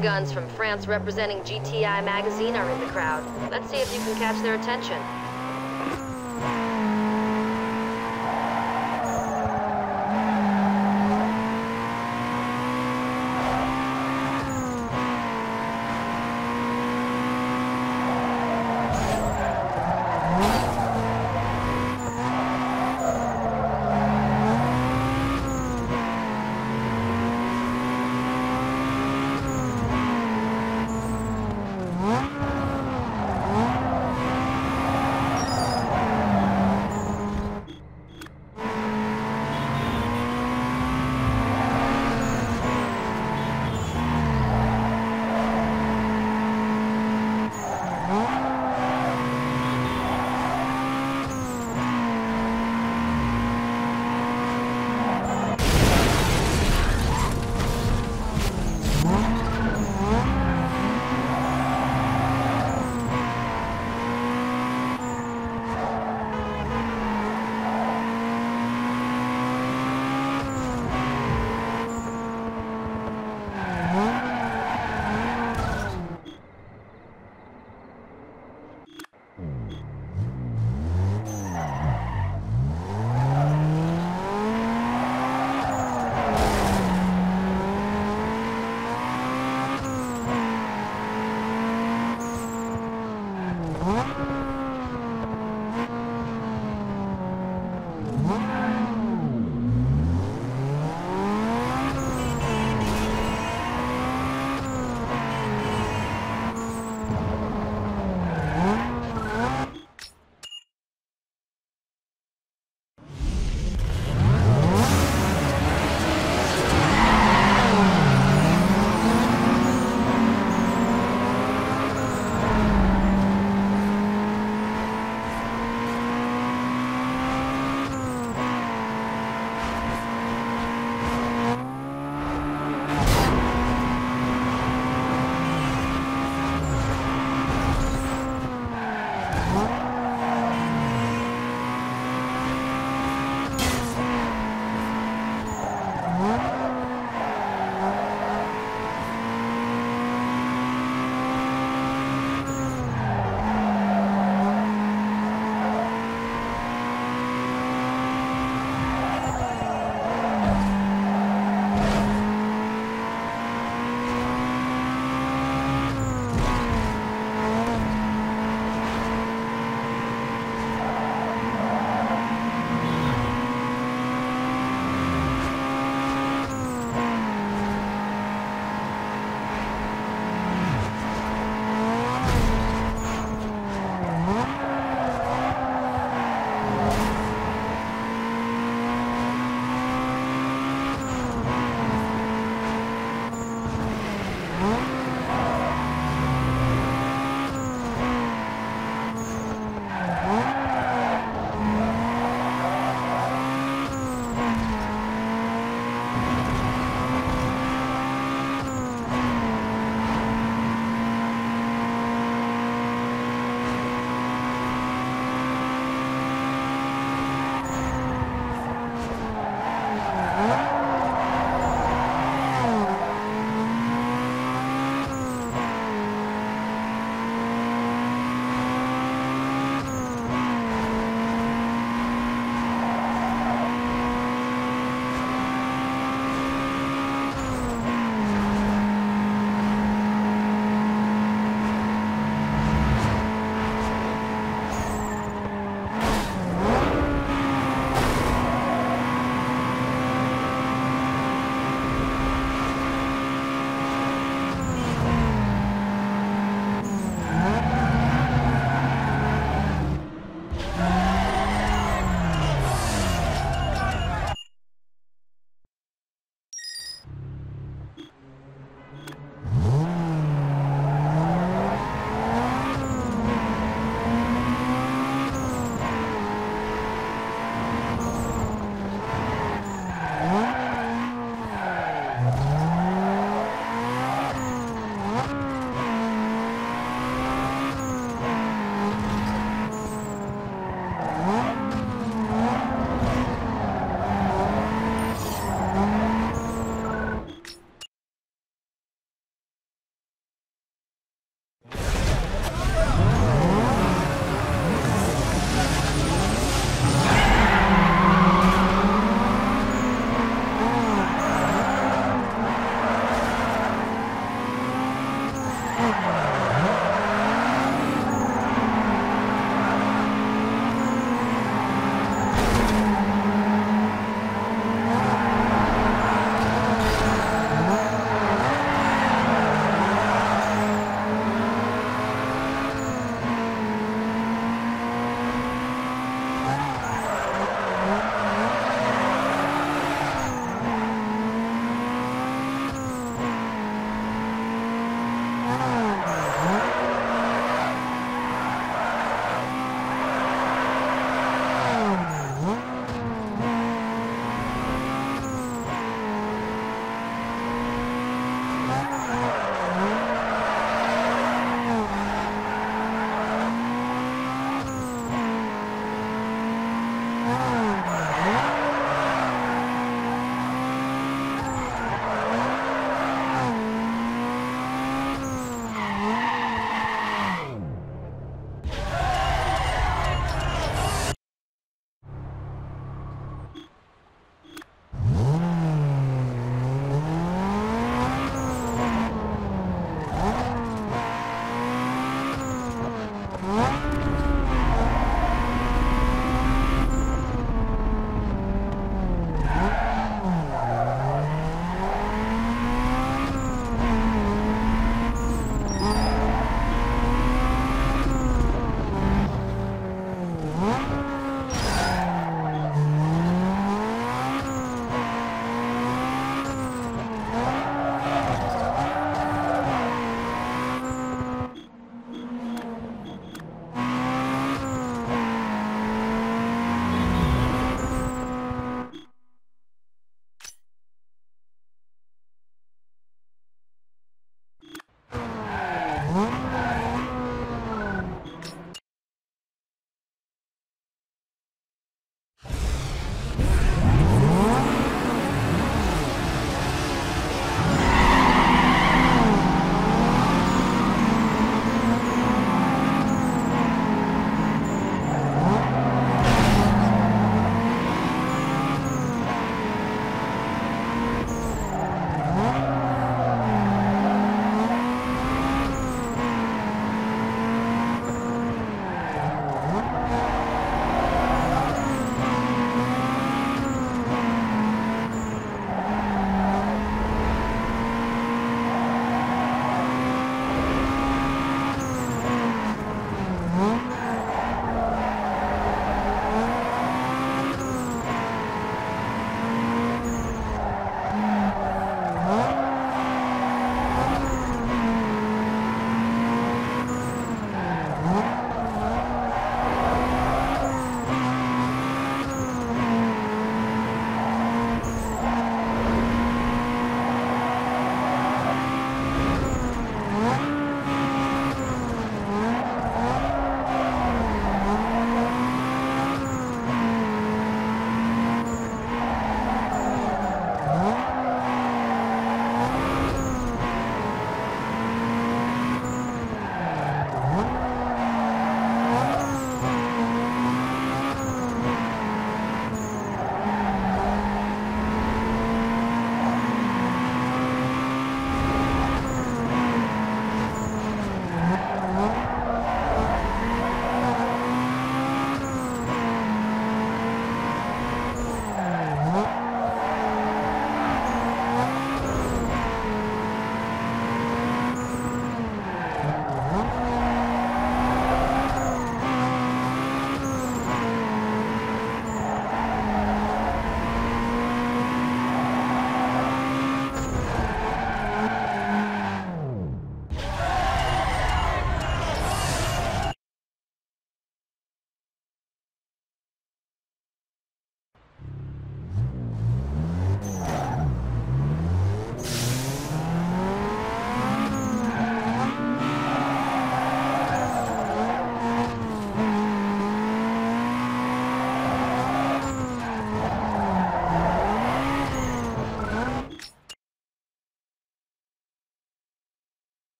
guns from France representing GTI magazine are in the crowd. Let's see if you can catch their attention.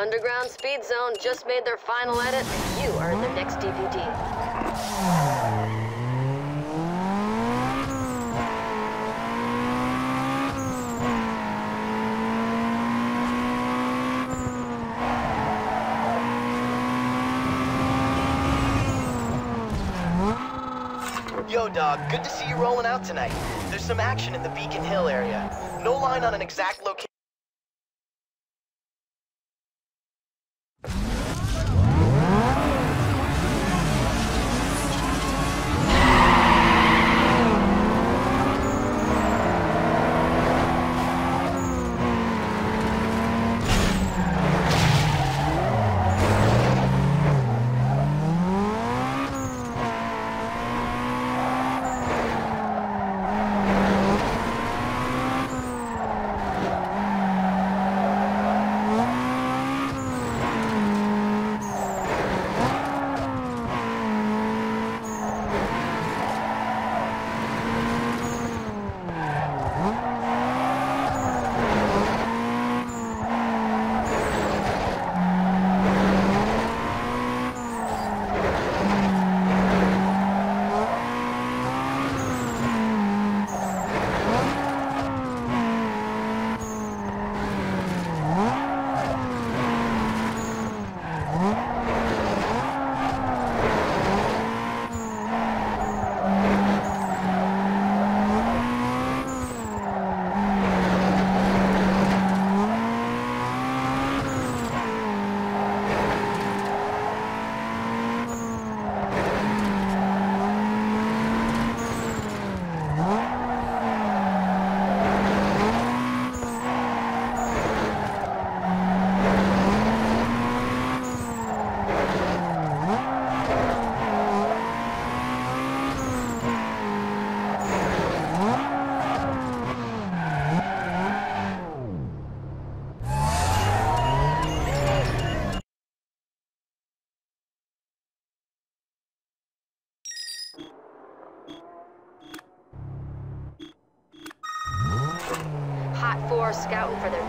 Underground Speed Zone just made their final edit, and you are in their next DVD. Yo, dog, good to see you rolling out tonight. There's some action in the Beacon Hill area. No line on an exact location.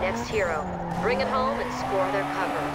Next hero. Bring it home and score their cover.